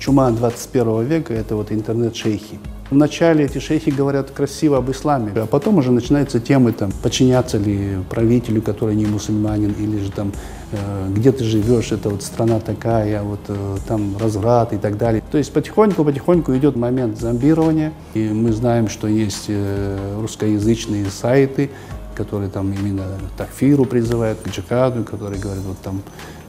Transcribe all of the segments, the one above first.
чума 21 века – это вот интернет-шейхи. Вначале эти шейхи говорят красиво об исламе, а потом уже начинаются темы, там, подчиняться ли правителю, который не мусульманин, или же там, э, где ты живешь, это вот страна такая, вот э, там разврат и так далее. То есть потихоньку-потихоньку идет момент зомбирования, и мы знаем, что есть э, русскоязычные сайты, которые там именно такфиру призывают, к джихаду, которые говорят, вот там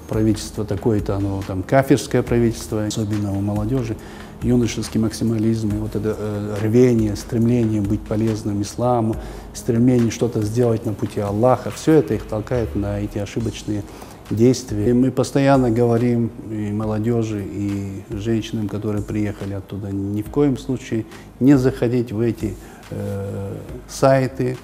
правительство такое-то, оно там кафирское правительство, особенно у молодежи юношеский максимализм, и вот это э, рвение, стремление быть полезным исламу, стремление что-то сделать на пути Аллаха, все это их толкает на эти ошибочные действия. И мы постоянно говорим и молодежи, и женщинам, которые приехали оттуда, ни в коем случае не заходить в эти э, сайты,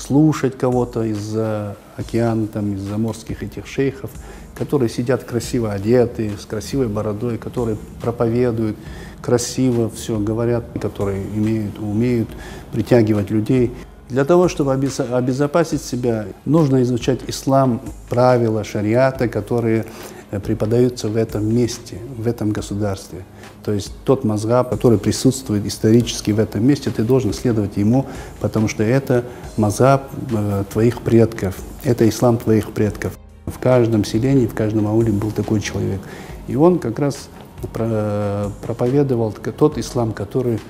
слушать кого-то из-за океана, там, из-за морских этих шейхов, которые сидят красиво одеты, с красивой бородой, которые проповедуют, красиво все говорят, которые имеют, умеют притягивать людей. Для того, чтобы обезопасить себя, нужно изучать ислам, правила шариата, которые преподаются в этом месте, в этом государстве. То есть тот мазгаб, который присутствует исторически в этом месте, ты должен следовать ему, потому что это мазгаб э, твоих предков, это ислам твоих предков. В каждом селении, в каждом ауле был такой человек. И он как раз проповедовал тот ислам, который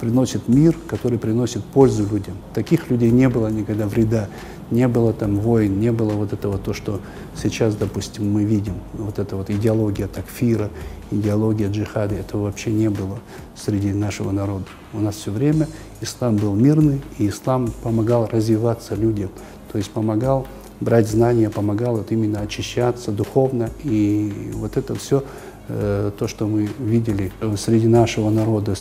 приносит мир, который приносит пользу людям. Таких людей не было никогда вреда, не было там войн, не было вот этого то, что сейчас, допустим, мы видим. Вот эта вот идеология такфира, идеология джихада, этого вообще не было среди нашего народа. У нас все время ислам был мирный, и ислам помогал развиваться людям, то есть помогал брать знания, помогал вот именно очищаться духовно, и вот это все Э, то, что мы видели среди нашего народа.